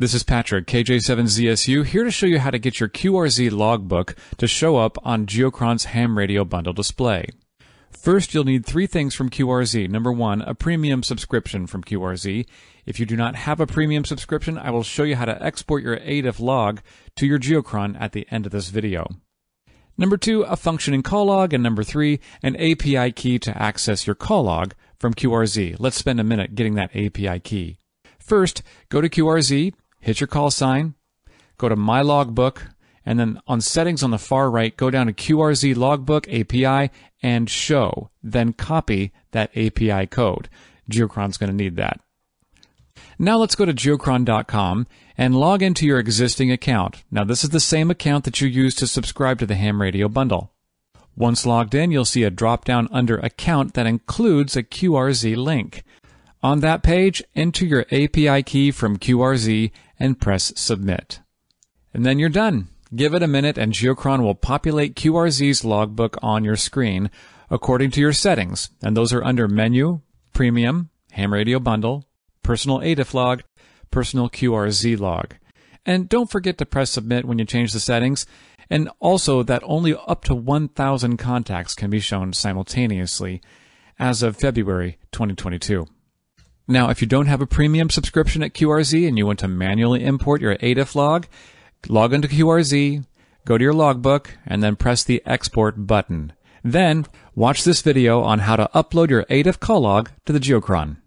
This is Patrick, KJ7ZSU, here to show you how to get your QRZ logbook to show up on Geochron's ham radio bundle display. First, you'll need three things from QRZ. Number one, a premium subscription from QRZ. If you do not have a premium subscription, I will show you how to export your ADIF log to your Geochron at the end of this video. Number two, a functioning call log. And number three, an API key to access your call log from QRZ. Let's spend a minute getting that API key. First, go to QRZ, hit your call sign, go to My Logbook, and then on settings on the far right, go down to QRZ Logbook API and Show. Then copy that API code. Geochron's going to need that. Now let's go to geochron.com and log into your existing account. Now this is the same account that you used to subscribe to the ham radio bundle. Once logged in, you'll see a drop down under account that includes a QRZ link. On that page, enter your API key from QRZ and press submit. And then you're done. Give it a minute and Geochron will populate QRZ's logbook on your screen according to your settings. And those are under menu, premium, ham radio bundle, personal ADIF log, personal QRZ log. And don't forget to press submit when you change the settings. And also that only up to 1,000 contacts can be shown simultaneously as of February 2022. Now, if you don't have a premium subscription at QRZ and you want to manually import your ADIF log, log into QRZ, go to your logbook, and then press the export button. Then, watch this video on how to upload your ADIF log to the Geochron.